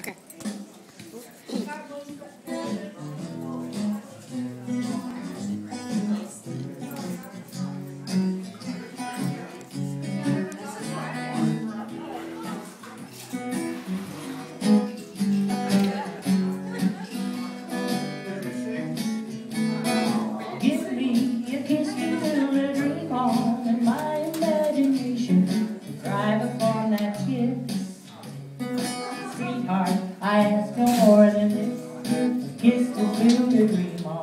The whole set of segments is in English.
Okay. I ask no more than this. A kiss to build a dream on.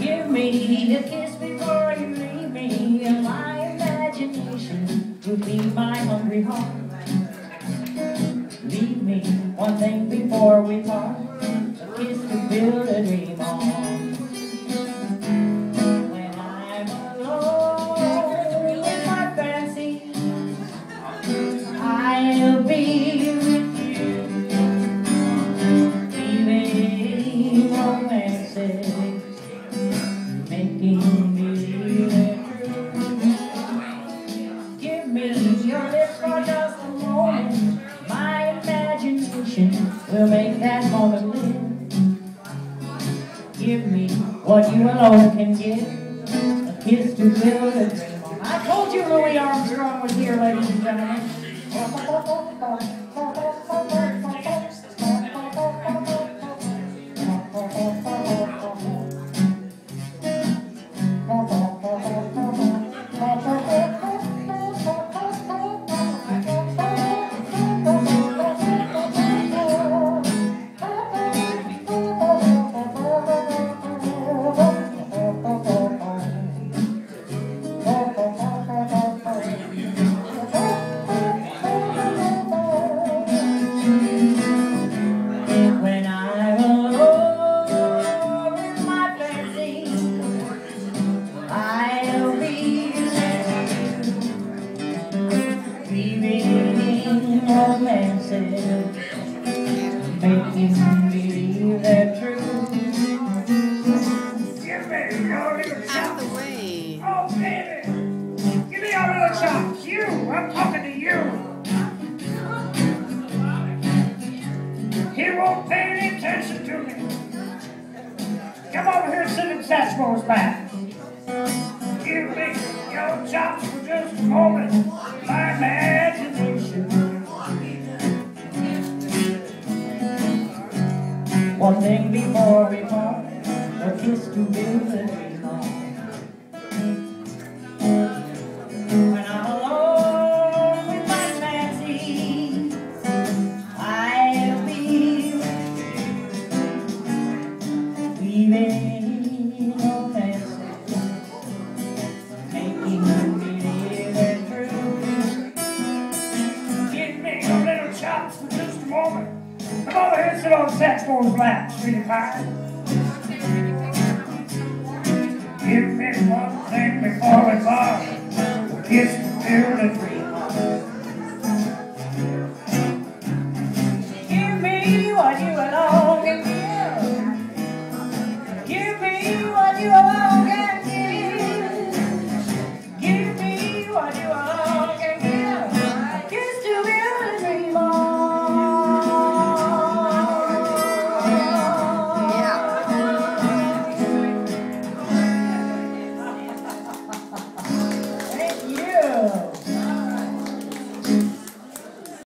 Give me a kiss before you leave me. And my imagination will be my hungry heart. Leave me one thing before we part. A kiss to build a dream Give me your lips for just a moment. My imagination will make that moment live. Give me what you alone can give. A kiss to build a dream. I told you Louis Armstrong was here, ladies and gentlemen. Romances, making believe they're true. Give me your little Out of the way. Oh, baby. Give me your little chop. You. I'm talking to you. He won't pay any attention to me. Come over here and sit in Satchmo's back. Give me your chops for just a moment. My imagination. One thing before we part, a kiss to build the dream. When I'm alone with my fancy, I'll be leaving romances, making believe they're true. Give me your little chops for just a moment. Come over here and sit on Satchmo's lap, sweetie pie. Give me one thing before we part. Kiss to build a